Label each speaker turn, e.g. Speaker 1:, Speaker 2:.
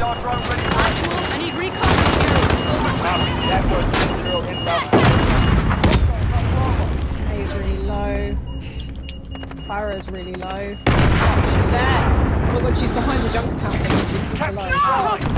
Speaker 1: Actual, I need recon. Over.
Speaker 2: that was 0 inbound.
Speaker 3: A's really low. Farah's really low. Oh, she's there. Oh my god, she's behind the junk thing. She's super low.